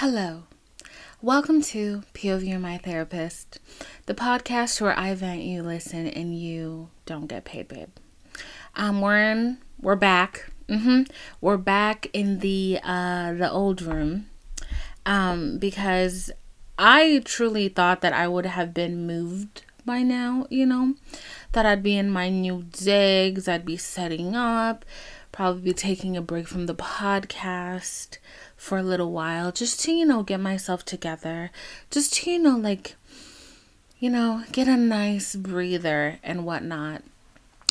Hello. Welcome to POV You're My Therapist, the podcast where I vent, you listen, and you don't get paid, babe. Um, we're in, we're back. Mm-hmm. We're back in the uh the old room. Um, because I truly thought that I would have been moved by now, you know, that I'd be in my new digs, I'd be setting up, probably be taking a break from the podcast for a little while just to, you know, get myself together, just to, you know, like, you know, get a nice breather and whatnot.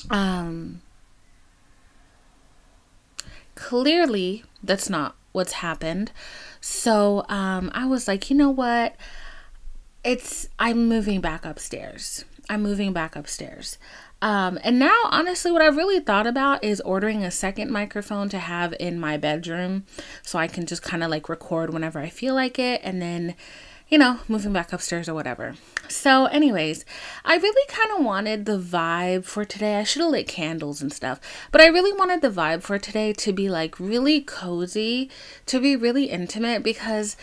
Um, clearly, that's not what's happened. So, um, I was like, you know what? It's, I'm moving back upstairs. I'm moving back upstairs. Um, and now, honestly, what I've really thought about is ordering a second microphone to have in my bedroom so I can just kind of like record whenever I feel like it and then, you know, moving back upstairs or whatever. So, anyways, I really kind of wanted the vibe for today. I should have lit candles and stuff, but I really wanted the vibe for today to be like really cozy, to be really intimate because.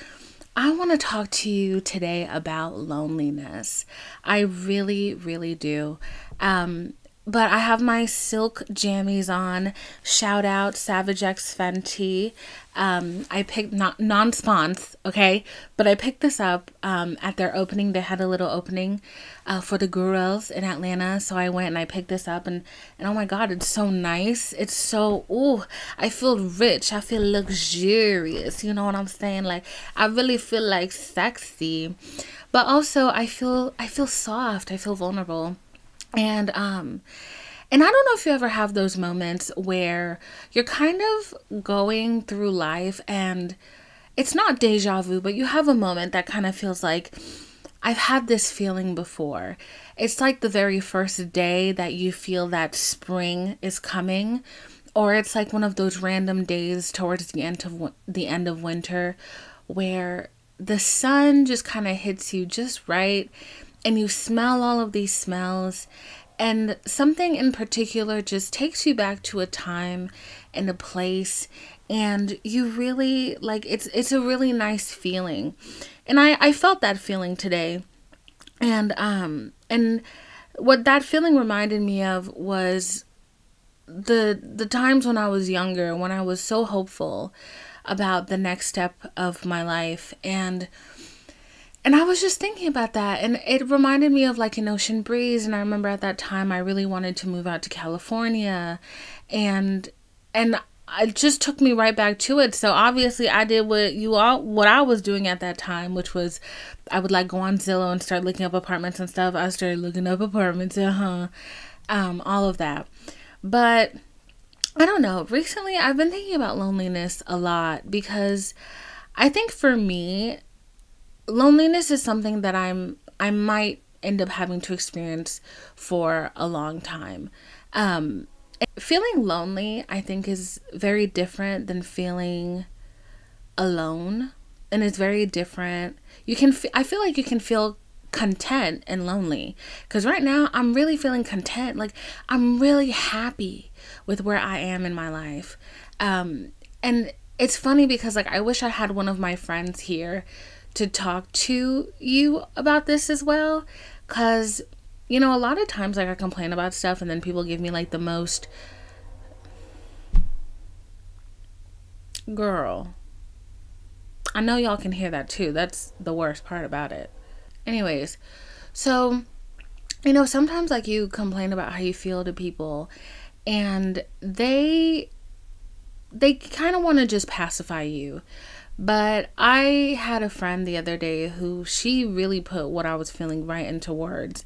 I want to talk to you today about loneliness. I really, really do. Um, but I have my silk jammies on. Shout out Savage X Fenty. Um, I picked not non spons, okay, but I picked this up um, at their opening. They had a little opening uh, for the girls in Atlanta, so I went and I picked this up, and and oh my god, it's so nice. It's so ooh, I feel rich. I feel luxurious. You know what I'm saying? Like I really feel like sexy, but also I feel I feel soft. I feel vulnerable and um and I don't know if you ever have those moments where you're kind of going through life and it's not deja vu, but you have a moment that kind of feels like I've had this feeling before. It's like the very first day that you feel that spring is coming or it's like one of those random days towards the end of the end of winter where the sun just kind of hits you just right and you smell all of these smells. And something in particular just takes you back to a time and a place and you really like it's it's a really nice feeling. And i i felt that feeling today. And um and what that feeling reminded me of was the the times when i was younger when i was so hopeful about the next step of my life. And and I was just thinking about that, and it reminded me of like an ocean breeze. And I remember at that time I really wanted to move out to California, and and it just took me right back to it. So obviously I did what you all what I was doing at that time, which was I would like go on Zillow and start looking up apartments and stuff. I started looking up apartments, uh huh, um, all of that. But I don't know. Recently I've been thinking about loneliness a lot because I think for me loneliness is something that I'm I might end up having to experience for a long time. Um, feeling lonely, I think, is very different than feeling alone, and it's very different. You can, I feel like you can feel content and lonely because right now I'm really feeling content. Like I'm really happy with where I am in my life, um, and it's funny because like I wish I had one of my friends here to talk to you about this as well cuz you know a lot of times like I complain about stuff and then people give me like the most girl I know y'all can hear that too. That's the worst part about it. Anyways so you know sometimes like you complain about how you feel to people and they they kind of want to just pacify you but I had a friend the other day who she really put what I was feeling right into words.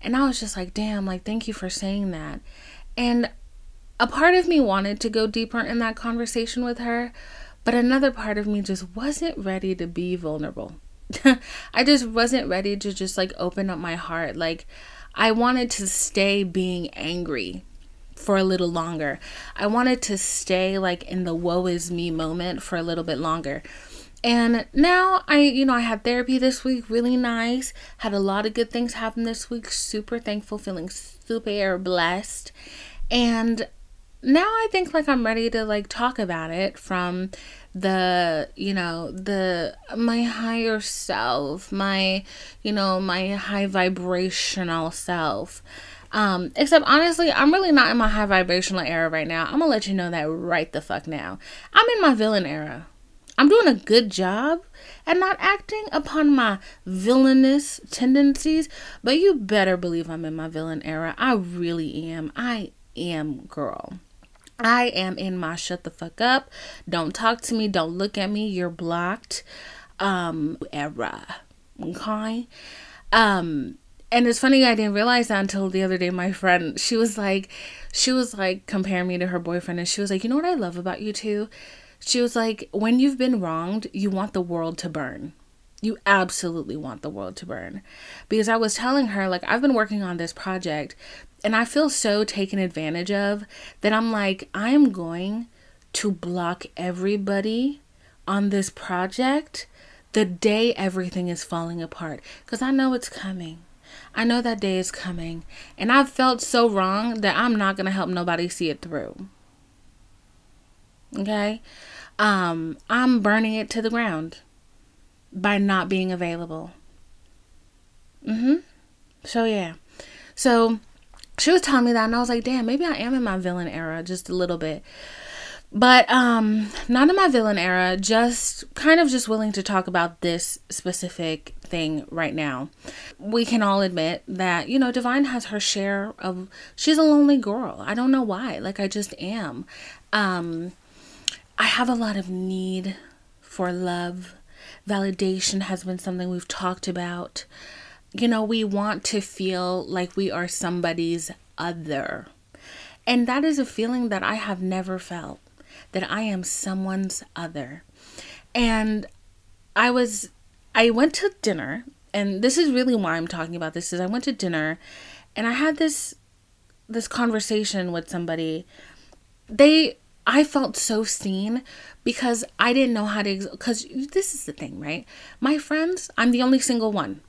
And I was just like, damn, like, thank you for saying that. And a part of me wanted to go deeper in that conversation with her, but another part of me just wasn't ready to be vulnerable. I just wasn't ready to just like open up my heart. Like, I wanted to stay being angry for a little longer. I wanted to stay like in the woe is me moment for a little bit longer. And now I, you know, I had therapy this week, really nice. Had a lot of good things happen this week. Super thankful, feeling super blessed. And now I think like I'm ready to like talk about it from the you know the my higher self my you know my high vibrational self um except honestly i'm really not in my high vibrational era right now i'm gonna let you know that right the fuck now i'm in my villain era i'm doing a good job at not acting upon my villainous tendencies but you better believe i'm in my villain era i really am i am girl I am in my shut the fuck up. Don't talk to me. Don't look at me. You're blocked. Um, era. Okay. Um, and it's funny I didn't realize that until the other day. My friend, she was like, she was like comparing me to her boyfriend, and she was like, you know what I love about you two? She was like, when you've been wronged, you want the world to burn. You absolutely want the world to burn. Because I was telling her, like, I've been working on this project and I feel so taken advantage of that I'm like, I am going to block everybody on this project the day everything is falling apart because I know it's coming. I know that day is coming. And I've felt so wrong that I'm not going to help nobody see it through. Okay? Um, I'm burning it to the ground by not being available. Mm hmm. So yeah. So she was telling me that and I was like, damn, maybe I am in my villain era just a little bit. But um not in my villain era, just kind of just willing to talk about this specific thing right now. We can all admit that, you know, Divine has her share of she's a lonely girl. I don't know why. Like I just am. Um I have a lot of need for love. Validation has been something we've talked about you know, we want to feel like we are somebody's other. And that is a feeling that I have never felt that I am someone's other. And I was, I went to dinner, and this is really why I'm talking about this. Is I went to dinner, and I had this, this conversation with somebody. They, I felt so seen because I didn't know how to. Because this is the thing, right? My friends, I'm the only single one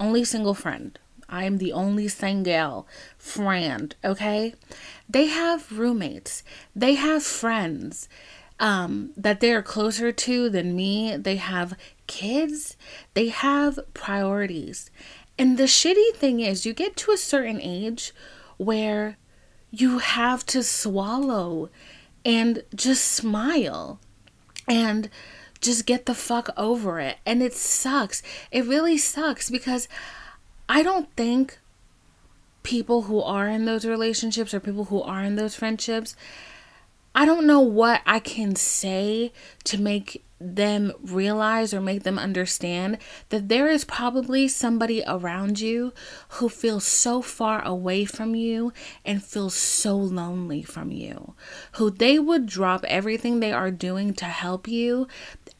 only single friend. I am the only single friend, okay? They have roommates, they have friends um, that they're closer to than me. They have kids, they have priorities. And the shitty thing is, you get to a certain age where you have to swallow and just smile and just get the fuck over it. And it sucks. It really sucks because I don't think people who are in those relationships or people who are in those friendships, I don't know what I can say to make them realize or make them understand that there is probably somebody around you who feels so far away from you and feels so lonely from you, who they would drop everything they are doing to help you,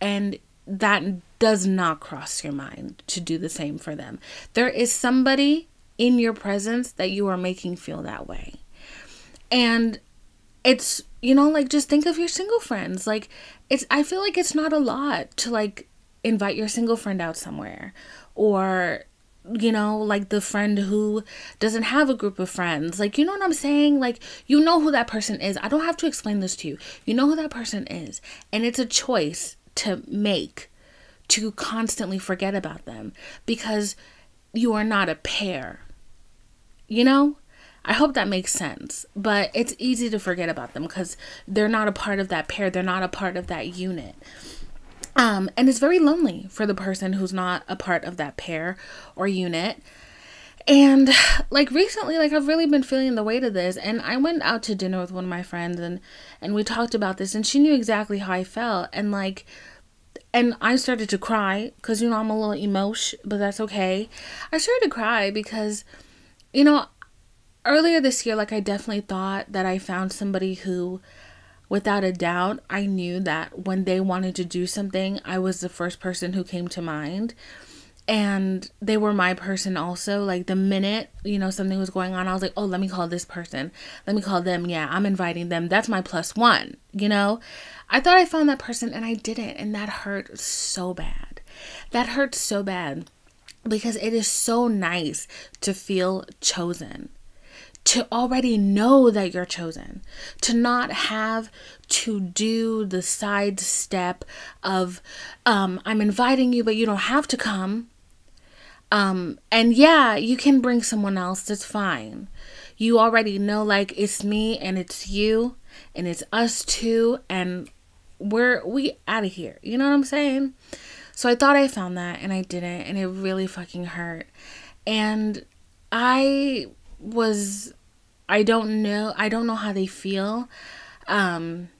and that does not cross your mind to do the same for them. There is somebody in your presence that you are making feel that way. And it's you know like just think of your single friends. Like it's i feel like it's not a lot to like invite your single friend out somewhere or you know like the friend who doesn't have a group of friends. Like you know what i'm saying? Like you know who that person is. I don't have to explain this to you. You know who that person is. And it's a choice to make to constantly forget about them because you are not a pair. You know I hope that makes sense. But it's easy to forget about them because they're not a part of that pair, they're not a part of that unit. Um, and it's very lonely for the person who's not a part of that pair or unit. And like recently, like I've really been feeling the weight of this. And I went out to dinner with one of my friends and and we talked about this and she knew exactly how I felt. And like and I started to cry because you know I'm a little emotion, but that's okay. I started to cry because you know earlier this year, like I definitely thought that I found somebody who, without a doubt, I knew that when they wanted to do something, I was the first person who came to mind. And they were my person also. Like the minute, you know, something was going on, I was like, oh, let me call this person. Let me call them. Yeah, I'm inviting them. That's my plus one, you know? I thought I found that person and I didn't. And that hurt so bad. That hurt so bad because it is so nice to feel chosen to already know that you're chosen, to not have to do the side step of, um, I'm inviting you, but you don't have to come. Um, and yeah, you can bring someone else, that's fine. You already know, like, it's me and it's you and it's us two, and we're we out of here. You know what I'm saying? So I thought I found that and I didn't, and it really fucking hurt. And I was I don't know I don't know how they feel. Um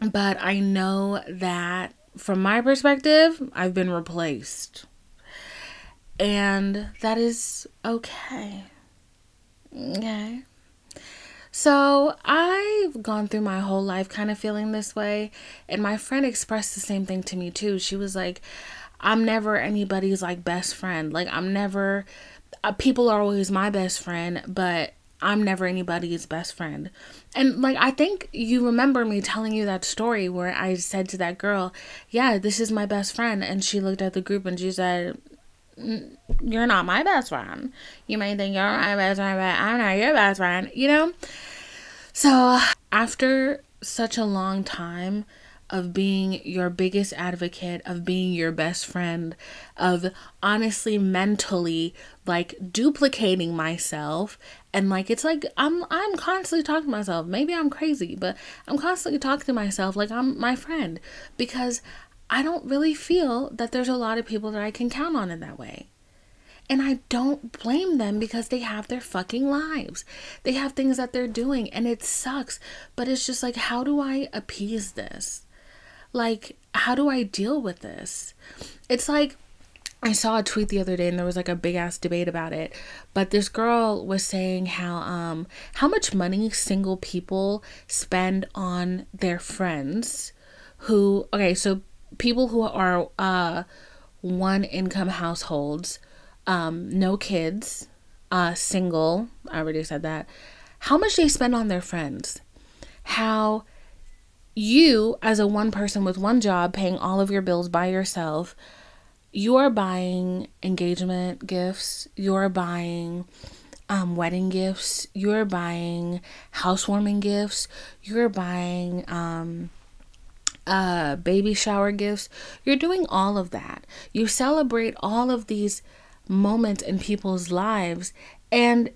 but I know that from my perspective, I've been replaced. And that is okay. Okay. So I've gone through my whole life kind of feeling this way. And my friend expressed the same thing to me too. She was like, I'm never anybody's like best friend. Like, I'm never, uh, people are always my best friend, but I'm never anybody's best friend. And like, I think you remember me telling you that story where I said to that girl, Yeah, this is my best friend. And she looked at the group and she said, You're not my best friend. You may think you're my best friend, but I'm not your best friend, you know? So after such a long time, of being your biggest advocate, of being your best friend, of honestly mentally like duplicating myself and like it's like I'm I'm constantly talking to myself. Maybe I'm crazy, but I'm constantly talking to myself like I'm my friend because I don't really feel that there's a lot of people that I can count on in that way. And I don't blame them because they have their fucking lives. They have things that they're doing and it sucks. But it's just like, how do I appease this? Like, how do I deal with this? It's like I saw a tweet the other day and there was like a big ass debate about it. But this girl was saying how um how much money single people spend on their friends who okay, so people who are uh one income households, um, no kids, uh single, I already said that. How much they spend on their friends. How you, as a one person with one job, paying all of your bills by yourself, you are buying engagement gifts, you're buying um, wedding gifts, you're buying housewarming gifts, you're buying um, uh, baby shower gifts. You're doing all of that. You celebrate all of these moments in people's lives, and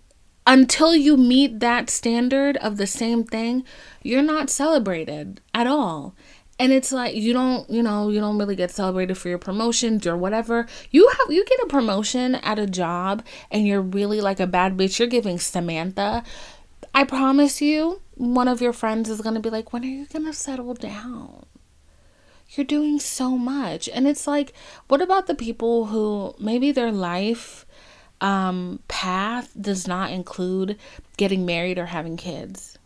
until you meet that standard of the same thing, you're not celebrated at all. And it's like you don't, you know, you don't really get celebrated for your promotions or whatever. You have you get a promotion at a job and you're really like a bad bitch. You're giving Samantha. I promise you, one of your friends is going to be like, "When are you going to settle down?" You're doing so much. And it's like, what about the people who maybe their life um, path does not include getting married or having kids.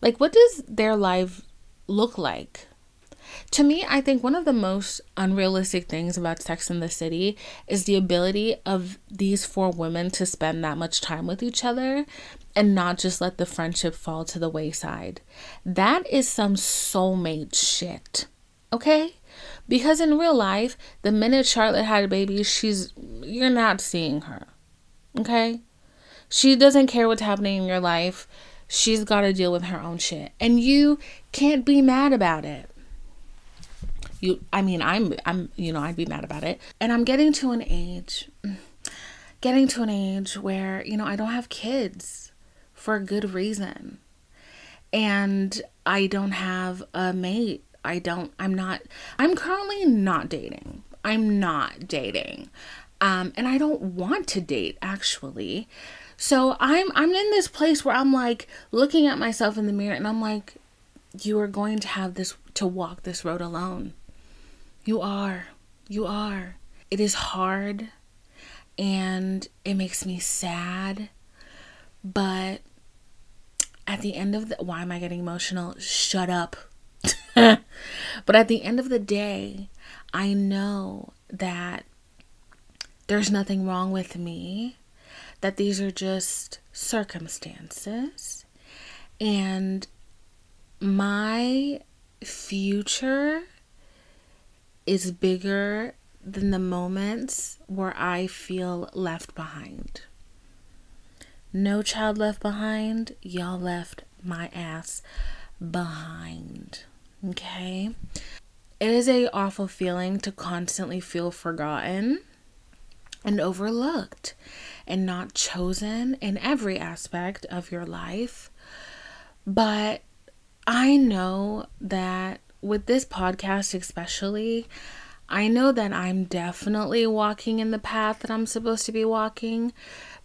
Like, what does their life look like? To me, I think one of the most unrealistic things about Sex in the City is the ability of these four women to spend that much time with each other and not just let the friendship fall to the wayside. That is some soulmate shit. Okay? Because in real life, the minute Charlotte had a baby, she's you're not seeing her. Okay? She doesn't care what's happening in your life. She's got to deal with her own shit. And you can't be mad about it. You I mean, I'm I'm you know, I'd be mad about it. And I'm getting to an age getting to an age where, you know, I don't have kids for a good reason. And I don't have a mate I don't, I'm not, I'm currently not dating. I'm not dating. Um, and I don't want to date actually. So I'm I'm in this place where I'm like looking at myself in the mirror and I'm like, you are going to have this to walk this road alone. You are. You are. It is hard and it makes me sad. But at the end of the why am I getting emotional? Shut up. but at the end of the day, I know that there's nothing wrong with me, that these are just circumstances, and my future is bigger than the moments where I feel left behind. No Child Left Behind, y'all left my ass behind. Okay? It is a awful feeling to constantly feel forgotten and overlooked and not chosen in every aspect of your life. But I know that with this podcast, especially, I know that I'm definitely walking in the path that I'm supposed to be walking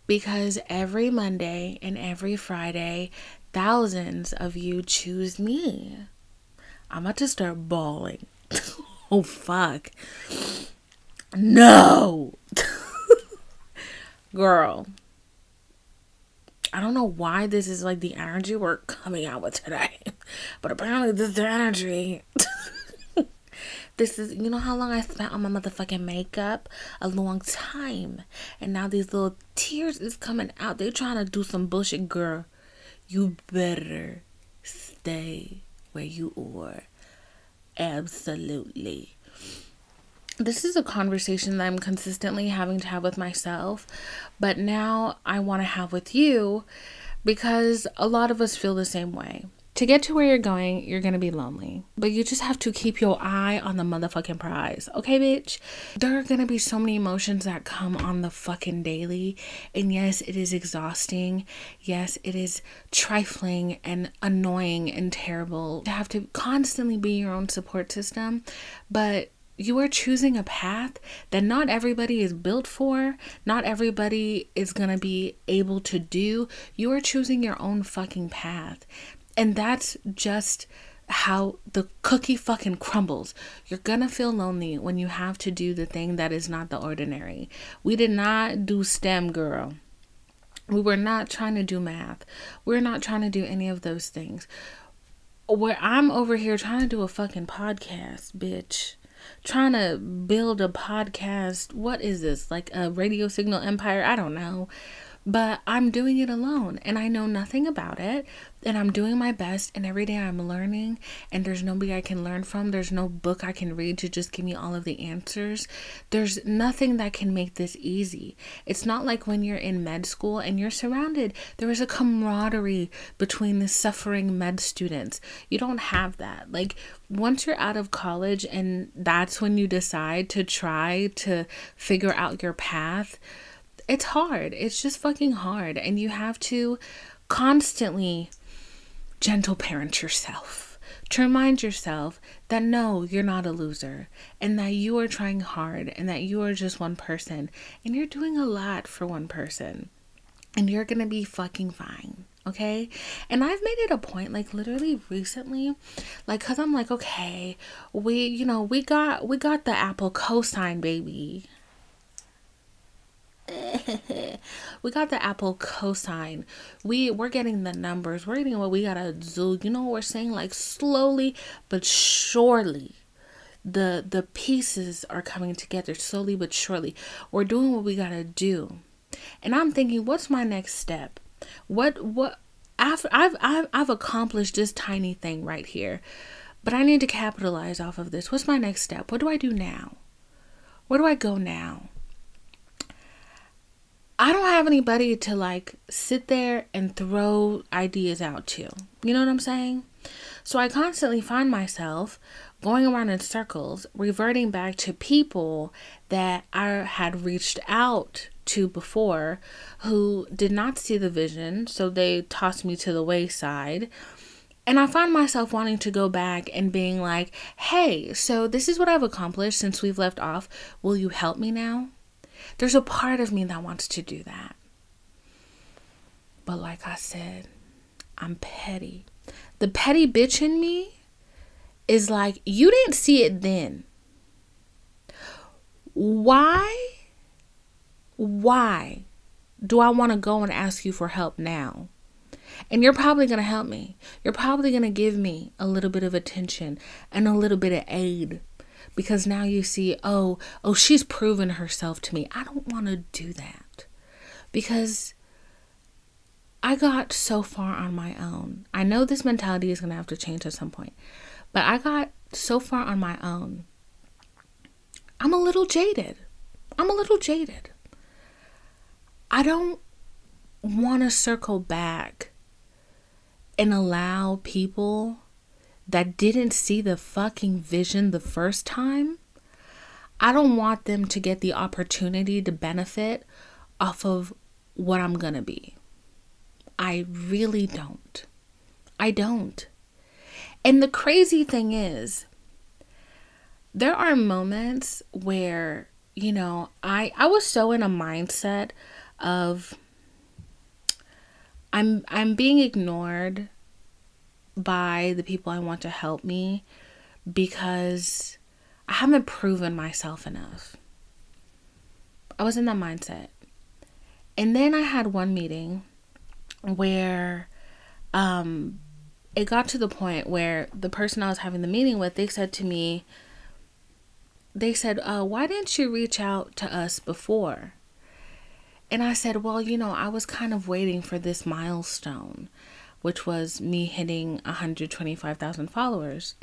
because every Monday and every Friday, thousands of you choose me. I'm about to start bawling. oh, fuck. No! Girl, I don't know why this is like the energy we're coming out with today, but apparently this is the energy. this is, you know how long I spent on my motherfucking makeup? A long time. And now these little tears is coming out. They're trying to do some bullshit, girl. You better stay where you are. Absolutely this is a conversation that I'm consistently having to have with myself, but now I want to have with you because a lot of us feel the same way. To get to where you're going, you're gonna be lonely, but you just have to keep your eye on the motherfucking prize, okay, bitch? There are gonna be so many emotions that come on the fucking daily, and yes, it is exhausting. Yes, it is trifling and annoying and terrible to have to constantly be your own support system, but you are choosing a path that not everybody is built for, not everybody is going to be able to do. You are choosing your own fucking path. And that's just how the cookie fucking crumbles. You're gonna feel lonely when you have to do the thing that is not the ordinary. We did not do STEM, girl. We were not trying to do math. We're not trying to do any of those things. Where I'm over here trying to do a fucking podcast, bitch trying to build a podcast. What is this? Like a radio signal empire? I don't know but I'm doing it alone and I know nothing about it. And I'm doing my best, and every day I'm learning, and there's nobody I can learn from. There's no book I can read to just give me all of the answers. There's nothing that can make this easy. It's not like when you're in med school and you're surrounded, there is a camaraderie between the suffering med students. You don't have that. Like, once you're out of college, and that's when you decide to try to figure out your path it's hard. It's just fucking hard. And you have to constantly gentle parent yourself to remind yourself that no, you're not a loser and that you are trying hard and that you are just one person and you're doing a lot for one person and you're gonna be fucking fine. Okay. And I've made it a point, like literally recently, like, cause I'm like, okay, we, you know, we got, we got the Apple cosign, baby. we got the Apple cosign. We we're getting the numbers. We're getting what we gotta do. You know what we're saying? Like slowly but surely. The the pieces are coming together slowly but surely. We're doing what we gotta do. And I'm thinking, what's my next step? What what after I've I've I've accomplished this tiny thing right here. But I need to capitalize off of this. What's my next step? What do I do now? Where do I go now? I don't have anybody to like sit there and throw ideas out to. You know what I'm saying? So I constantly find myself going around in circles, reverting back to people that I had reached out to before who did not see the vision, so they tossed me to the wayside. And I find myself wanting to go back and being like, hey, so this is what I've accomplished since we've left off. Will you help me now? There's a part of me that wants to do that. But like I said, I'm petty. The petty bitch in me is like, you didn't see it then. Why? Why do I want to go and ask you for help now? And you're probably going to help me. You're probably going to give me a little bit of attention and a little bit of aid because now you see, oh, oh, she's proven herself to me. I don't want to do that because I got so far on my own. I know this mentality is going to have to change at some point, but I got so far on my own. I'm a little jaded. I'm a little jaded. I don't want to circle back and allow people that didn't see the fucking vision the first time, I don't want them to get the opportunity to benefit off of what I'm gonna be. I really don't. I don't. And the crazy thing is, there are moments where, you know, I I was so in a mindset of I'm I'm being ignored by the people I want to help me because I haven't proven myself enough. I was in that mindset. And then I had one meeting where um it got to the point where the person I was having the meeting with, they said to me, they said, uh, why didn't you reach out to us before? And I said, well, you know, I was kind of waiting for this milestone, which was me hitting 125,000 followers.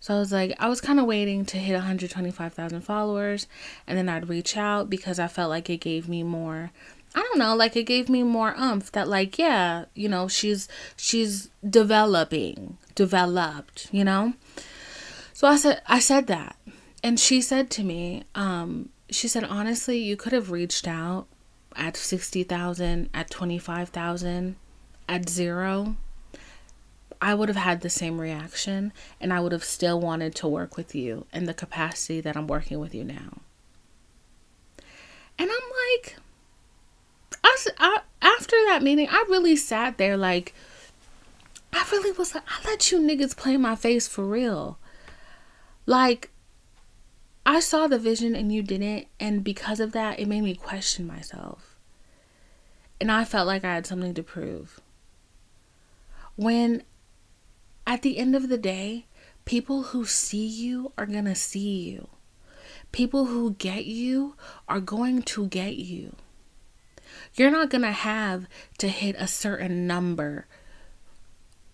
So I was like, I was kind of waiting to hit 125,000 followers and then I'd reach out because I felt like it gave me more I don't know, like it gave me more umph that like, yeah, you know, she's she's developing, developed, you know? So I said I said that. And she said to me, um, she said, honestly, you could have reached out at 60,000, at 25,000, at zero. I would have had the same reaction and I would have still wanted to work with you in the capacity that I'm working with you now. And I'm like, I, I after that meeting, I really sat there like, I really was like, I let you niggas play my face for real. Like, I saw the vision and you didn't, and because of that, it made me question myself. And I felt like I had something to prove. When at the end of the day, people who see you are going to see you. People who get you are going to get you. You're not going to have to hit a certain number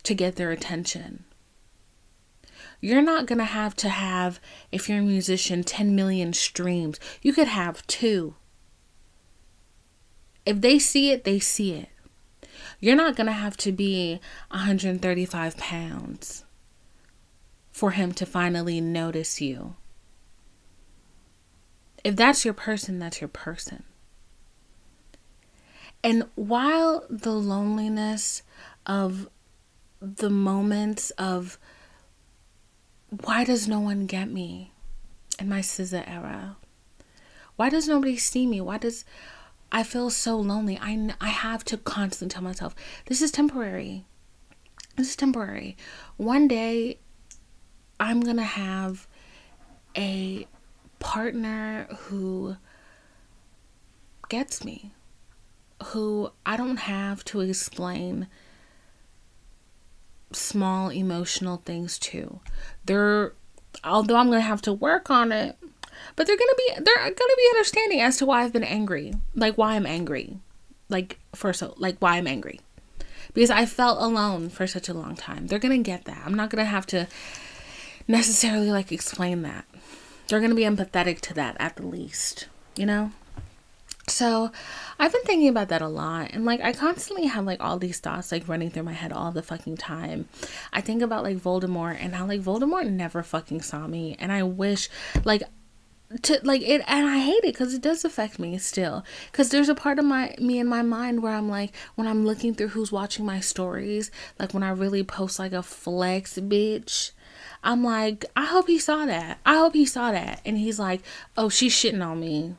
to get their attention. You're not going to have to have, if you're a musician, 10 million streams. You could have two. If they see it, they see it. You're not going to have to be 135 pounds for him to finally notice you. If that's your person, that's your person. And while the loneliness of the moments of why does no one get me in my SZA era? Why does nobody see me? Why does I feel so lonely? I, I have to constantly tell myself, this is temporary. This is temporary. One day, I'm going to have a partner who gets me who I don't have to explain small emotional things to. They're although I'm going to have to work on it, but they're to be they're to be understanding as to why I've been angry. Like why I'm angry. Like for so like why I'm angry. Because I felt alone for such a long time. They're to get that. I'm not to have to necessarily like explain that. They're to be empathetic to that at the least, you know? So I've been thinking about that a lot. And like, I constantly have like all these thoughts like running through my head all the fucking time. I think about like Voldemort and how like Voldemort never fucking saw me. And I wish like, to like it and i hate it because it does affect me still. Because there's a part of my me in my mind where i'm like when i'm looking through who's watching my stories like when i really post like a flex bitch i'm like i hope he saw that. I hope he saw that. And he's like oh she's shitting on me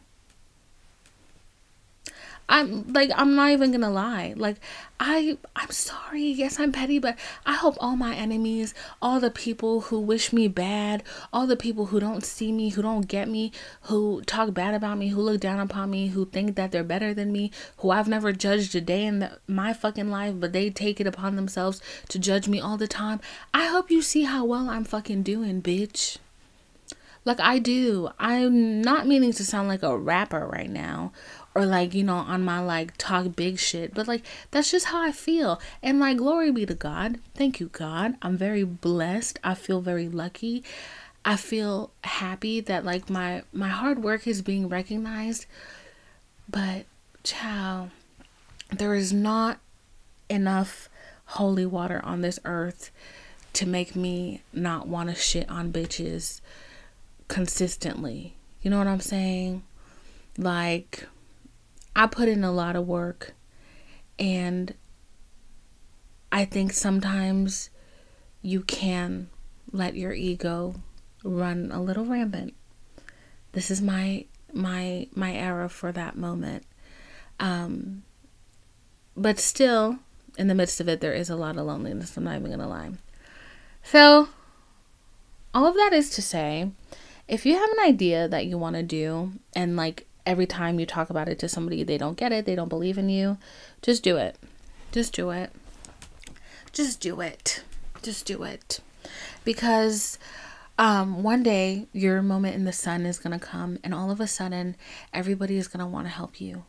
I'm like I'm not even gonna lie. Like I I'm sorry. Yes, I'm petty, but I hope all my enemies, all the people who wish me bad, all the people who don't see me, who don't get me, who talk bad about me, who look down upon me, who think that they're better than me, who I've never judged a day in the, my fucking life, but they take it upon themselves to judge me all the time. I hope you see how well I'm fucking doing, bitch. Like I do. I'm not meaning to sound like a rapper right now or like you know on my like talk big shit but like that's just how i feel. And like glory be to god. Thank you god. I'm very blessed. I feel very lucky. I feel happy that like my my hard work is being recognized. But child there is not enough holy water on this earth to make me not want to shit on bitches consistently. You know what I'm saying? Like, I put in a lot of work, and I think sometimes you can let your ego run a little rampant. This is my my my era for that moment. Um but still in the midst of it there is a lot of loneliness, I'm not even gonna lie. So all of that is to say, if you have an idea that you want to do and like every time you talk about it to somebody they don't get it, they don't believe in you, just do it. Just do it. Just do it. Just do it. Because um, one day your moment in the sun is going to come, and all of a sudden, everybody is going to want to help you.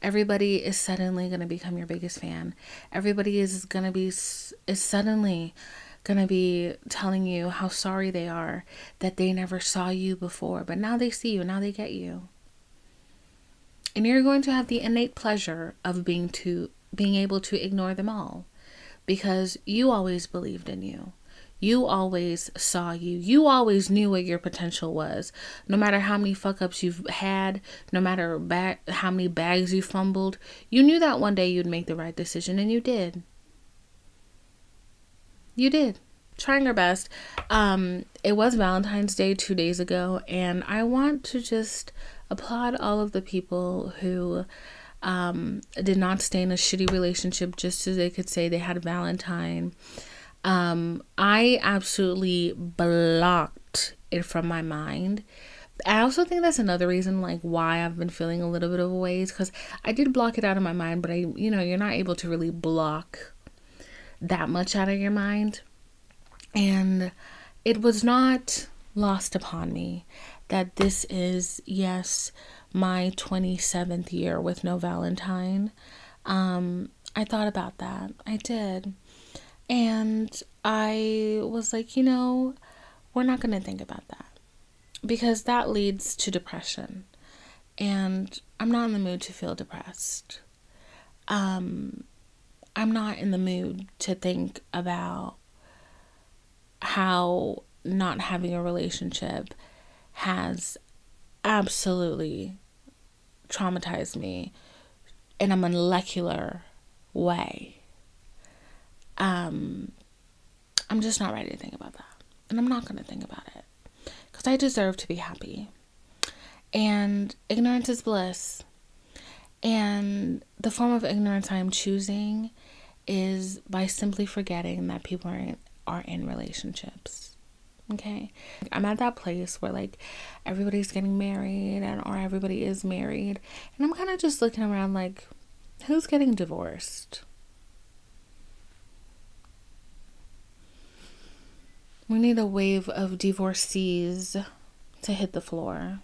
Everybody is suddenly going to become your biggest fan. Everybody is going to be, is suddenly going to be telling you how sorry they are that they never saw you before, but now they see you, now they get you. And you're going to have the innate pleasure of being to being able to ignore them all because you always believed in you. You always saw you. You always knew what your potential was. No matter how many fuck ups you've had, no matter ba- how many bags you fumbled, you knew that one day you'd make the right decision, and you did. You did. Trying our best. Um, it was Valentine's Day two days ago, and I want to just applaud all of the people who um, did not stay in a shitty relationship just so they could say they had Valentine. Um, I absolutely blocked it from my mind. I also think that's another reason like why I've been feeling a little bit of a ways because I did block it out of my mind, but I, you know, you're not able to really block that much out of your mind. And it was not lost upon me that this is, yes, my 27th year with no Valentine. Um, I thought about that. I did. And I was like, you know, we're not going to think about that because that leads to depression. And I'm not in the mood to feel depressed. Um, I'm not in the mood to think about how not having a relationship has absolutely traumatized me in a molecular way. Um, I'm just not ready to think about that. And I'm not going to think about it because I deserve to be happy. And ignorance is bliss. And the form of ignorance I'm choosing is by simply forgetting that people are in, are in relationships. Okay. I'm at that place where like everybody's getting married and or everybody is married. And I'm kind of just looking around like who's getting divorced? We need a wave of divorcees to hit the floor.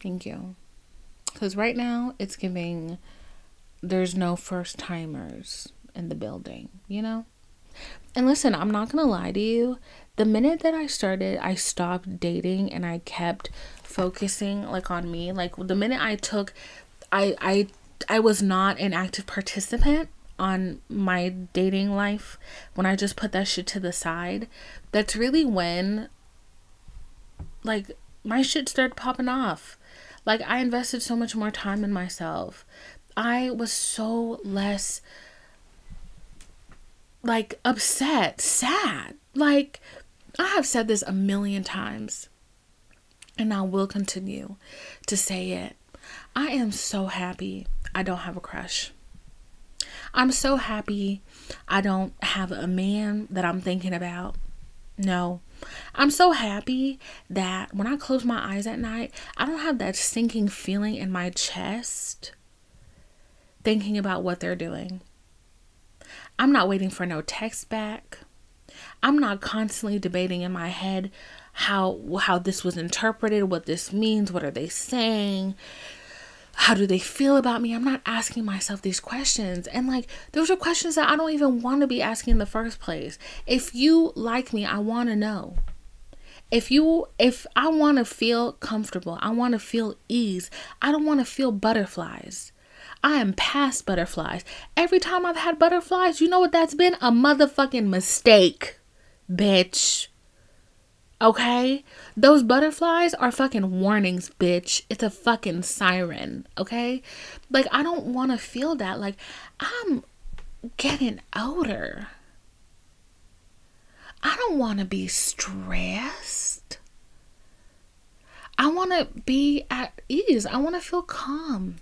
Thank you. Because right now it's giving, there's no first timers in the building, you know? And listen, I'm not going to lie to you. The minute that I started, I stopped dating and I kept focusing like on me. Like the minute I took I I I was not an active participant on my dating life when I just put that shit to the side. That's really when like my shit started popping off. Like I invested so much more time in myself. I was so less like upset, sad. Like, I have said this a million times, and I will continue to say it. I am so happy I don't have a crush. I'm so happy I don't have a man that I'm thinking about. No. I'm so happy that when I close my eyes at night, I don't have that sinking feeling in my chest thinking about what they're doing. I'm not waiting for no text back. I'm not constantly debating in my head how how this was interpreted, what this means, what are they saying? How do they feel about me? I'm not asking myself these questions. And like those are questions that I don't even want to be asking in the first place. If you like me, I want to know. if you if I want to feel comfortable, I want to feel ease. I don't want to feel butterflies. I am past butterflies. Every time I've had butterflies, you know what that's been? A motherfucking mistake, bitch. Okay? Those butterflies are fucking warnings, bitch. It's a fucking siren, okay? Like, I don't want to feel that. Like, I'm getting older. I don't want to be stressed. I want to be at ease. I want to feel calm.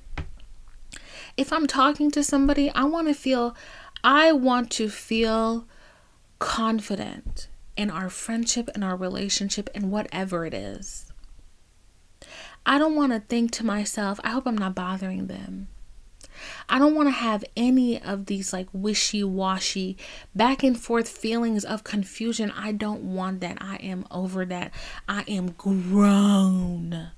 If I'm talking to somebody, I want to feel I want to feel confident in our friendship and our relationship and whatever it is. I don't want to think to myself, I hope I'm not bothering them. I don't want to have any of these like wishy washy, back and forth feelings of confusion. I don't want that. I am over that. I am grown.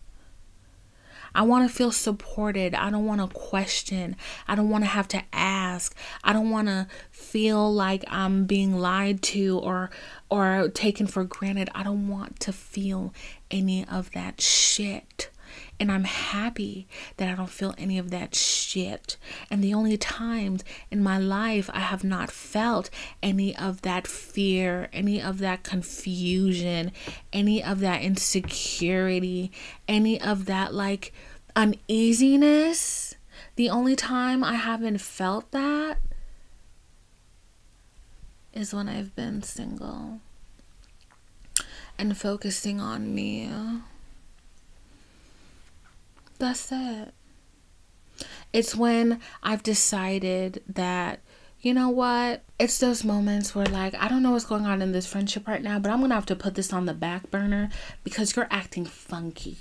I want to feel supported. I don't want to question. I don't want to have to ask. I don't want to feel like I'm being lied to or or taken for granted. I don't want to feel any of that shit. And I'm happy that I don't feel any of that shit. And the only times in my life I have not felt any of that fear, any of that confusion, any of that insecurity, any of that like uneasiness. The only time I haven't felt that is when I've been single and focusing on me. That's it. It's when I've decided that, you know what? It's those moments where, like, I don't know what's going on in this friendship right now, but I'm going to have to put this on the back burner because you're acting funky.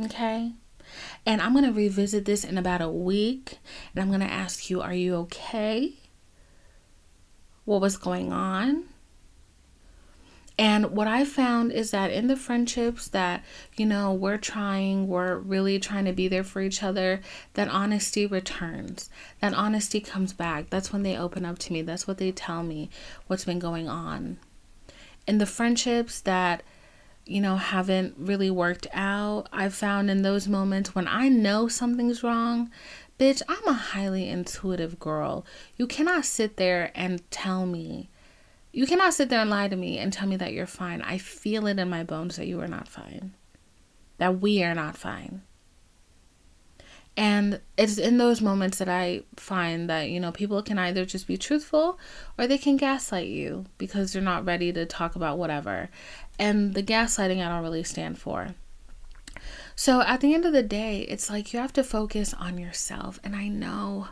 Okay? And I'm going to revisit this in about a week and I'm going to ask you, are you okay? What was going on? And what I found is that in the friendships that, you know, we're trying, we're really trying to be there for each other, that honesty returns. That honesty comes back. That's when they open up to me. That's what they tell me what's been going on. In the friendships that, you know, haven't really worked out, I've found in those moments when I know something's wrong, bitch, I'm a highly intuitive girl. You cannot sit there and tell me you cannot sit there and lie to me and tell me that you're fine. I feel it in my bones that you are not fine, that we are not fine. And it's in those moments that I find that, you know, people can either just be truthful or they can gaslight you because they're not ready to talk about whatever. And the gaslighting I don't really stand for. So at the end of the day, it's like you have to focus on yourself. And I know,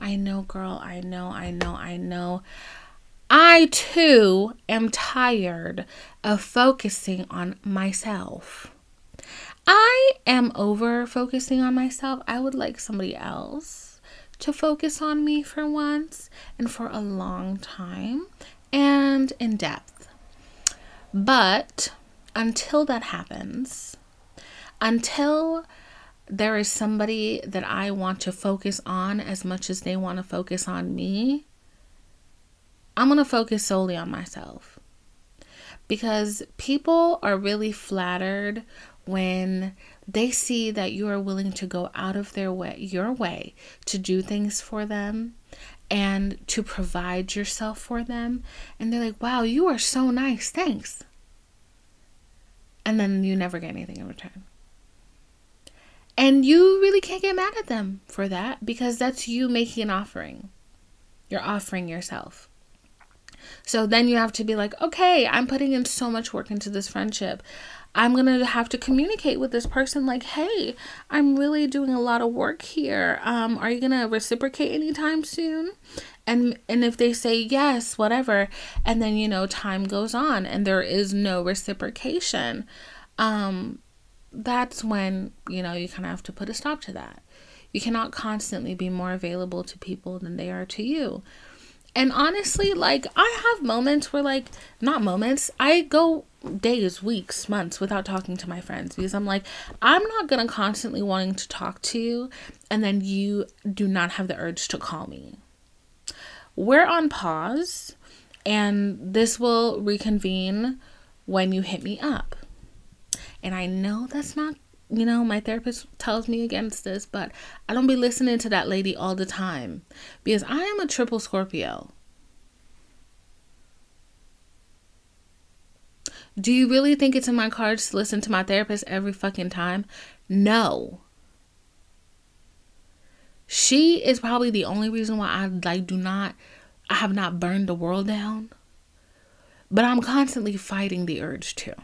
I know, girl, I know, I know, I know. I too am tired of focusing on myself. I am over focusing on myself. I would like somebody else to focus on me for once and for a long time and in depth. But until that happens, until there is somebody that I want to focus on as much as they want to focus on me, I'm going to focus solely on myself. Because people are really flattered when they see that you are willing to go out of their way your way to do things for them and to provide yourself for them. And they're like wow you are so nice. Thanks. And then you never get anything in return. And you really can't get mad at them for that because that's you making an offering. You're offering yourself so then you have to be like, okay, I'm putting in so much work into this friendship. I'm going to have to communicate with this person like, hey, I'm really doing a lot of work here. Um, are you going to reciprocate anytime soon? And and if they say yes, whatever, and then you know time goes on and there is no reciprocation, um that's when, you know, you kind of have to put a stop to that. You cannot constantly be more available to people than they are to you. And honestly, like I have moments where like not moments, I go days, weeks, months without talking to my friends because I'm like, I'm not gonna constantly wanting to talk to you and then you do not have the urge to call me. We're on pause and this will reconvene when you hit me up. And I know that's not, you know, my therapist tells me against this, but I don't be listening to that lady all the time because I am a triple Scorpio. Do you really think it's in my cards to listen to my therapist every fucking time? No. She is probably the only reason why I like do not I have not burned the world down. But I'm constantly fighting the urge to.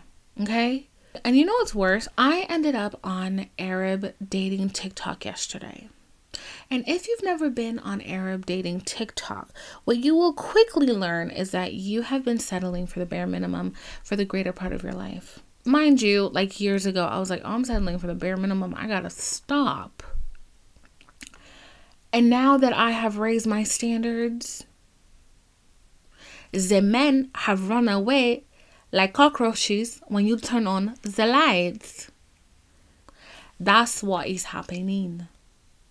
Okay? And you know what's worse? I ended up on Arab dating TikTok yesterday. And if you've never been on Arab dating TikTok, what you will quickly learn is that you have been settling for the bare minimum for the greater part of your life. Mind you, like years ago, I was like, oh, I'm settling for the bare minimum. I gotta stop. And now that I have raised my standards, the men have run away like cockroaches when you turn on the lights. That's what is happening.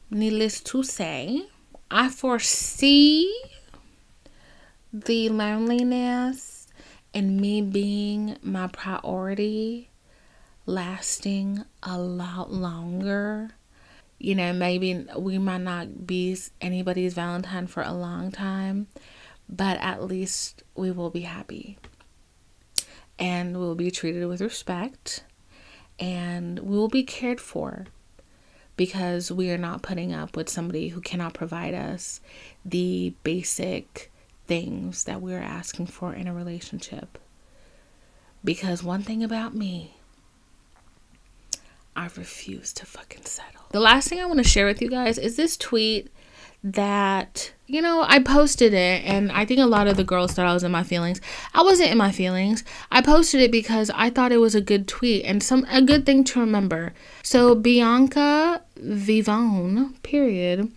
Needless to say, I foresee the loneliness and me being my priority lasting a lot longer. You know, maybe we might not be anybody's Valentine for a long time, but at least we will be happy and will be treated with respect and we will be cared for because we are not putting up with somebody who cannot provide us the basic things that we're asking for in a relationship. Because one thing about me, I refuse to fucking settle. The last thing I want to share with you guys is this tweet that you know i posted it and i think a lot of the girls thought i was in my feelings. I wasn't in my feelings. I posted it because i thought it was a good tweet and some a good thing to remember. So bianca vivone period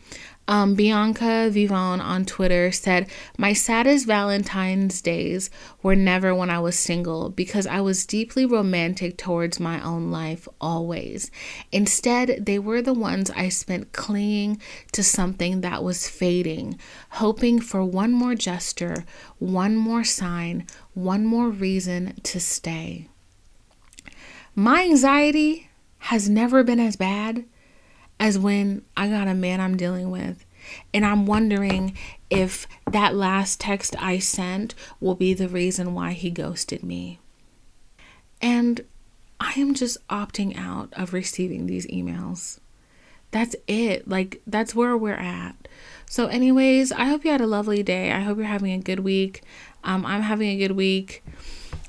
um, Bianca Vivon on Twitter said, My saddest Valentine's days were never when I was single because I was deeply romantic towards my own life always. Instead, they were the ones I spent clinging to something that was fading, hoping for one more gesture, one more sign, one more reason to stay. My anxiety has never been as bad as when I got a man I'm dealing with. And I'm wondering if that last text I sent will be the reason why he ghosted me. And I am just opting out of receiving these emails. That's it. Like, that's where we're at. So, anyways, I hope you had a lovely day. I hope you're having a good week. Um, I'm having a good week.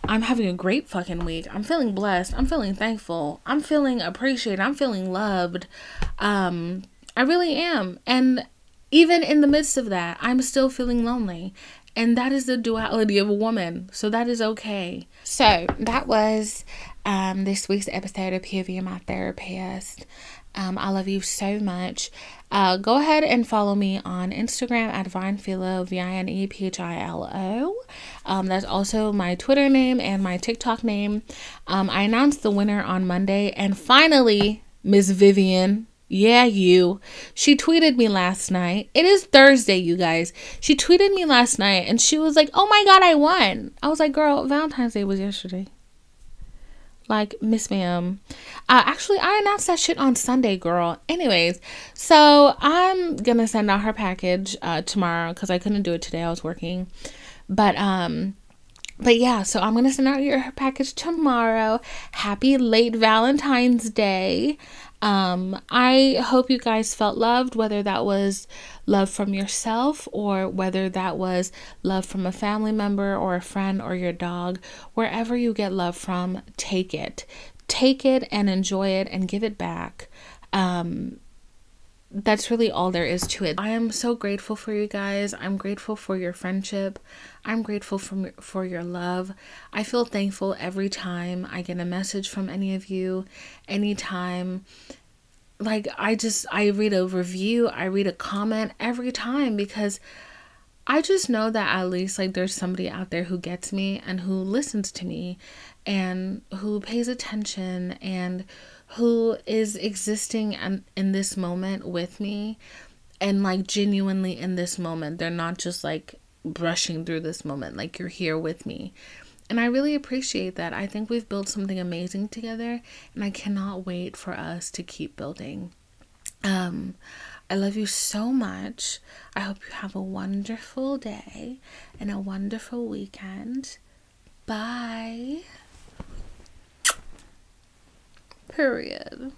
I'm having a great fucking week. I'm feeling blessed. I'm feeling thankful. I'm feeling appreciated. I'm feeling loved. Um, I really am. And even in the midst of that, I'm still feeling lonely. And that is the duality of a woman. So that is okay. So that was um, this week's episode of POV My Therapist. Um, I love you so much. Uh, go ahead and follow me on Instagram at VinePhilo, V I N E P H I L O. Um, that's also my Twitter name and my TikTok name. Um, I announced the winner on Monday, and finally, Miss Vivian. Yeah, you. She tweeted me last night. It is Thursday, you guys. She tweeted me last night and she was like, Oh my God, I won. I was like, Girl, Valentine's Day was yesterday. Like, Miss Ma'am. Uh, actually, I announced that shit on Sunday, girl. Anyways, so I'm gonna send out her package uh, tomorrow because I couldn't do it today. I was working. But, um, but yeah, so I'm gonna send out your package tomorrow. Happy late Valentine's Day. Um, I hope you guys felt loved, whether that was love from yourself or whether that was love from a family member or a friend or your dog. Wherever you get love from, take it. Take it and enjoy it and give it back. Um, that's really all there is to it. I am so grateful for you guys. I'm grateful for your friendship. I'm grateful for for your love. I feel thankful every time I get a message from any of you. Anytime like I just I read a review, I read a comment every time because I just know that at least like there's somebody out there who gets me and who listens to me and who pays attention and who is existing in, in this moment with me and like genuinely in this moment. They're not just like brushing through this moment, like you're here with me. and I really appreciate that. I think we've built something amazing together, and I cannot wait for us to keep building. Um, I love you so much. I hope you have a wonderful day and a wonderful weekend. Bye. Period.